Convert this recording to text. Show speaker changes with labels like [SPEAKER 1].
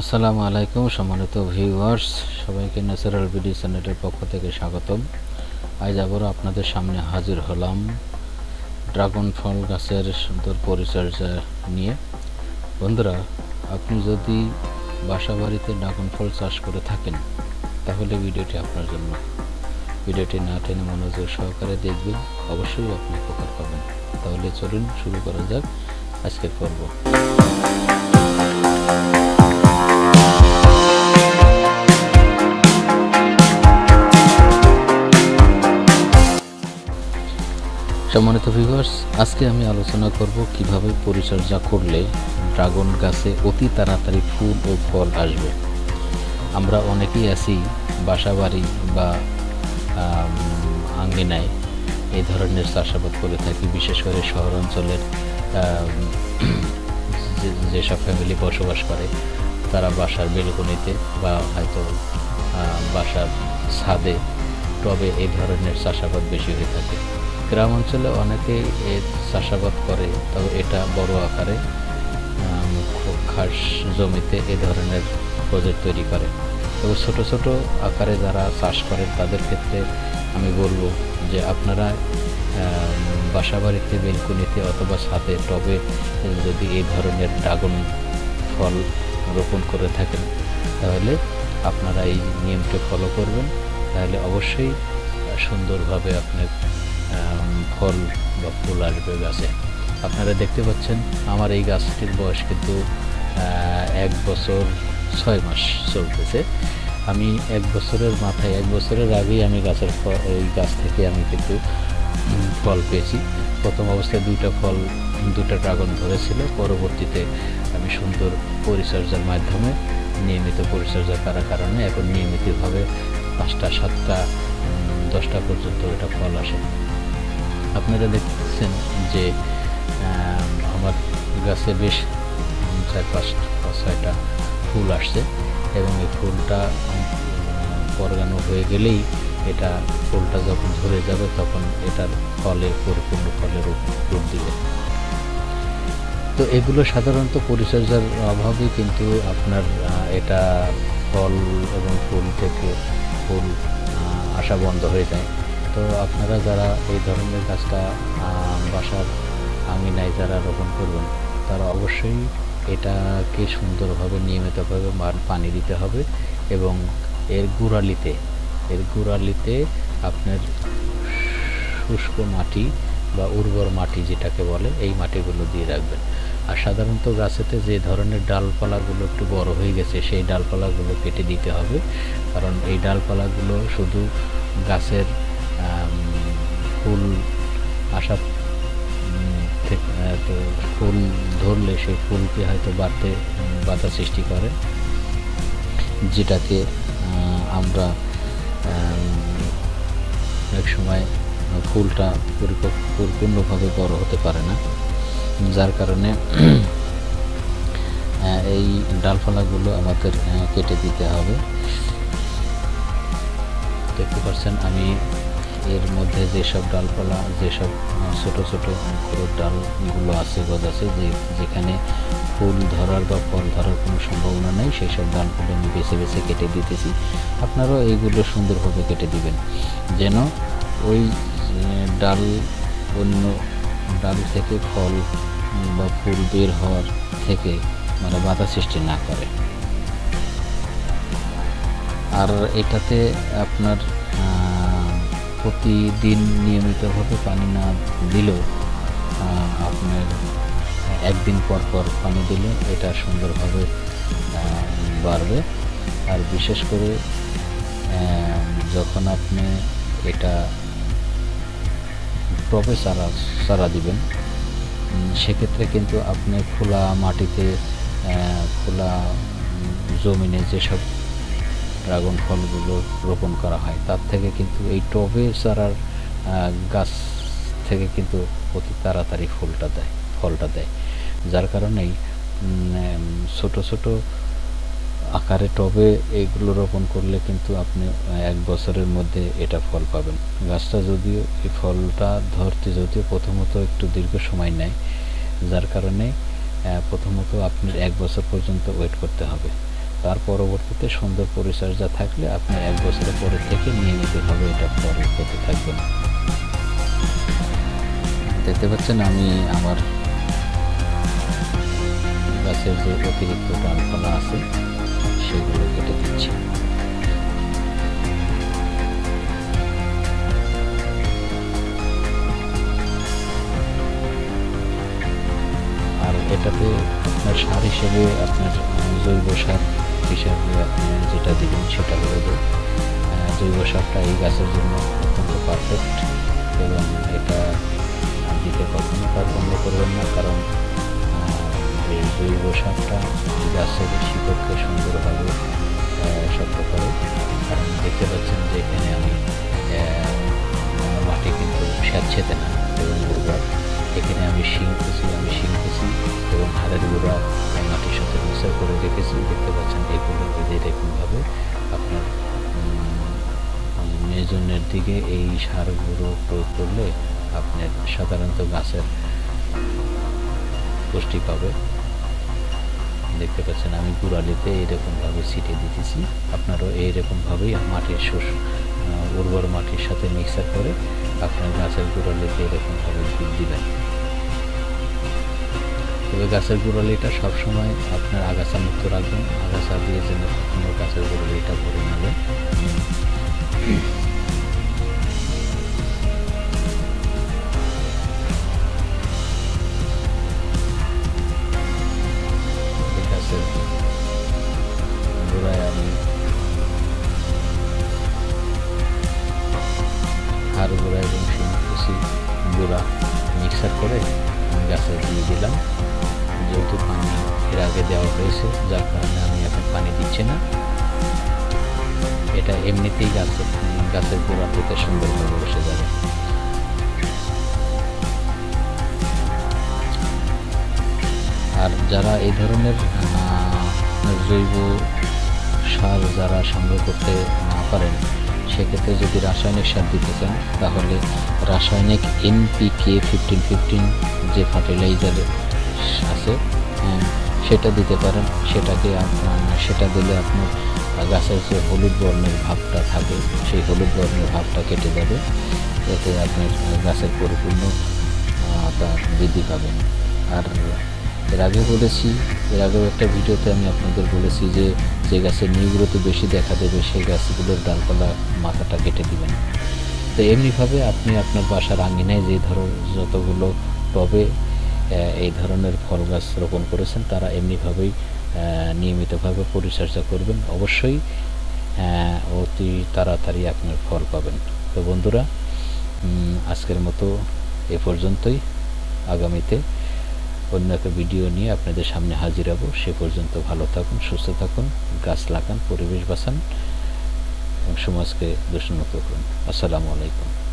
[SPEAKER 1] আসসালামু আলাইকুম, সম্মানিত ভিউয়ার্স সবাইকে ন্যাচারাল বিডি চ্যানেলের পক্ষ থেকে স্বাগতম। আজ আবারও আপনাদের সামনে হাজির হলাম ড্রাগন ফল গাছের সুন্দর পরিচর্যা নিয়ে। বন্ধুরা, আপনি যদি বাসা বাড়িতে ড্রাগন ফল চাষ করে থাকেন, তাহলে ভিডিওটি আপনার জন্য। ভিডিওটি না টেনে মনোযোগ সহকারে দেখবেন, অবশ্যই আপনি উপকার পাবেন। তাহলে চলুন শুরু করা যাক আজকের পর্ব। সম্মানিত ভিউয়ার্স আজকে আমি আলোচনা করব কীভাবে পরিচর্যা করলে ড্রাগন গাছে অতি তাড়াতাড়ি ফুল ও ফল আসবে। আমরা অনেকেই আছি বাসা বাড়ি বা আঙ্গিনায় এই ধরনের চাষাবাদ করে থাকি, বিশেষ করে শহর অঞ্চলের যেসব ফ্যামিলি বসবাস করে, তারা বাসার বেলকনিতে বা হয়তো বাসার ছাদে টবে এই ধরনের চাষাবাদ বেশি হয়ে থাকে। গ্রাম অঞ্চলে অনেকেই এর চাষাবাদ করে, তবে এটা বড় আকারে খাস জমিতে এ ধরনের প্রজেক্ট তৈরি করে। তবে ছোট ছোট আকারে যারা চাষ করেন তাদের ক্ষেত্রে আমি বলব যে আপনারা বাসাবাড়িতে, বেলকুনিতে অথবা ছাদে, টবে যদি এই ধরনের ড্রাগন ফল রোপণ করে থাকেন, তাহলে আপনারা এই নিয়মটি ফলো করবেন। তাহলে অবশ্যই সুন্দরভাবে আপনার ফল বা ফুল আসবে গাছে। আপনারা দেখতে পাচ্ছেন, আমার এই গাছটির বয়স কিন্তু এক বছর ছয় মাস চলতেছে। আমি এক বছরের মাথায়, এক বছরের আগেই আমি গাছের এই গাছ থেকে আমি কিন্তু ফল পেয়েছি। প্রথম অবস্থায় দুইটা ফল দুটা ড্রাগন ধরেছিল। পরবর্তীতে আমি সুন্দর পরিচর্যার মাধ্যমে, নিয়মিত পরিচর্যা করার কারণে, এখন নিয়মিতভাবে পাঁচটা, সাতটা দশটা পর্যন্ত এটা ফল আসে। আপনারা দেখতেছেন যে আমার গাছে বেশ চার পাঁচ ছয়টা ফুল আসছে এবং এই ফুলটা পরগানো হয়ে গেলেই এটা ফুলটা যখন ধরে যাবে তখন এটার ফলে, পরিপূর্ণ ফলে রূপ রূপ দিবে। তো এগুলো সাধারণত পরিচর্যার অভাবে কিন্তু আপনার এটা ফল এবং ফুল থেকে ফুল আসা বন্ধ হয়ে যায়। তো আপনারা যারা এই ধরনের গাছটা বাসার আঙিনায় যারা রোপণ করবেন, তারা অবশ্যই এটাকে সুন্দরভাবে নিয়মিতভাবে পানি দিতে হবে এবং এর গুড়ালিতে এর গুড়ালিতে আপনার শুষ্ক মাটি বা উর্বর মাটি যেটাকে বলে, এই মাটিগুলো দিয়ে রাখবেন। আর সাধারণত গাছেতে যে ধরনের ডালপালাগুলো একটু বড় হয়ে গেছে, সেই ডালপালাগুলো কেটে দিতে হবে। কারণ এই ডালপালাগুলো শুধু গাছের ফুল আসা তো ফুল ধরলে সেই ফুলকে হয়তো বাড়তে বাধা সৃষ্টি করে, যেটাকে আমরা এক সময় ফুলটা পরিপূর্ণভাবে বড় হতে পারে না, যার কারণে এই ডালপালাগুলো আমাদের কেটে দিতে হবে। দেখতে পাচ্ছেন আমি এর মধ্যে যেসব ডালপালা, যেসব ছোট ছোট ডালগুলো আছে, গজ আছে, যে, যেখানে ফুল ধরার বা ফল ধরার কোনো সম্ভাবনা নেই সেই সব ডালগুলো আমি বেছে বেছে কেটে দিতেছি। আপনারাও এইগুলো সুন্দরভাবে কেটে দিবেন। যেন ওই ডাল অন্য ডাল থেকে ফল বা ফুল বের হওয়ার থেকে মানে বাধা সৃষ্টি না করে। আর এটাতে আপনার প্রতিদিন নিয়মিতভাবে পানি না দিলেও আপনার একদিন পর পর পানি দিলে এটা সুন্দরভাবে বাড়বে। আর বিশেষ করে যখন আপনি এটা টবে চারা চারা দিবেন সেক্ষেত্রে কিন্তু আপনি খোলা মাটিতে খোলা জমিনে যেসব ড্রাগন ফলগুলো রোপণ করা হয়। তার থেকে কিন্তু এই টবে চারার গাছ থেকে কিন্তু অতি তাড়াতাড়ি ফুলটা দেয়, ফলটা দেয়। যার কারণেই ছোট ছোট আকারে টবে এগুলো রোপণ করলে কিন্তু আপনি এক বছরের মধ্যে এটা ফল পাবেন। গাছটা যদিও এই ফলটা ধরতে যদিও প্রথমত একটু দীর্ঘ সময় নেয়, যার কারণে প্রথমত আপনার এক বছর পর্যন্ত ওয়েট করতে হবে। তার পরবর্তীতে সুন্দর পরিচর্যা থাকলে আপনি এক বছরের পরে থেকে নিয়মিতভাবে এটা ফল পেতে থাকবেন দেখতে পাচ্ছেন আমি আমার গাছের যে অতিরিক্ত ডালপালা আছে, সেগুলো কেটে দিচ্ছি। আর এটাতে আপনার সার হিসেবে আপনার জৈব সারটা এই গাছের জন্য অত্যন্ত পারফেক্ট এবং এটা দিতে কখনো বন্ধ করবেন না, কারণ এই জৈব সারটা গাছের শিকড়কে উম, মেজনের দিকে এই সারগুলো প্রয়োগ করলে আপনার সাধারণত গাছের পুষ্টি পাবে। দেখতে পাচ্ছেন আমি গুড়ালিতে এইরকমভাবে ছিটে দিতেছি। আপনারও এইরকমভাবেই মাটির শোষ উর্বর মাটির সাথে মিক্সার করে আপনার গাছের গুড়ালিতে এরকমভাবে বীজ দিবেন। তবে গাছের গোড়ালিটা সবসময় আপনার আগাছা মুক্ত রাখবেন। আগাছা দিয়ে যেন কখনো গাছের গোড়ালিটা ভরে না গাছের গোড়া থেকে সুন্দরভাবে বসে যাবে। আর যারা এই ধরনের জৈব সার যারা সংগ্রহ করতে না পারেন, সেক্ষেত্রে যদি রাসায়নিক সার দিতে চান, তাহলে রাসায়নিক এনপিকে ফিফটিন ফিফটিন যে ফার্টিলাইজার আছে সেটা দিতে পারেন। সেটাকে আপনার সেটা দিলে আপনার গাছের যে হলুদ বর্ণের ভাবটা থাকে সেই হলুদ বর্ণের ভাবটা কেটে যাবে এতে আপনার গাছের পরিপূর্ণ আহ, তা বৃদ্ধি পাবে। আর এর আগে বলেছি এর আগেও একটা ভিডিওতে আমি আপনাদের বলেছি যে যে গাছের নিউগ্রোতে বেশি দেখা দেবে সেই গাছগুলোর ডালপালা মাথাটা কেটে দিবেন। তো এমনিভাবে আপনি আপনার বাসার আঙিনায় যে ধরো যতগুলো টবে এই ধরনের ফল গাছ রোপণ করেছেন তারা এমনিভাবেই নিয়মিতভাবে পরিচর্যা করবেন। অবশ্যই অতি তাড়াতাড়ি আপনার ফল পাবেন। তো বন্ধুরা আজকের মতো এ পর্যন্তই। আগামীতে অন্য একটা ভিডিও নিয়ে আপনাদের সামনে হাজির হব। সে পর্যন্ত ভালো থাকুন, সুস্থ থাকুন, গাছ লাগান, পরিবেশ বাঁচান এবং সমাজকে দূষণমুক্ত করুন। আসসালামু আলাইকুম।